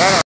Right on.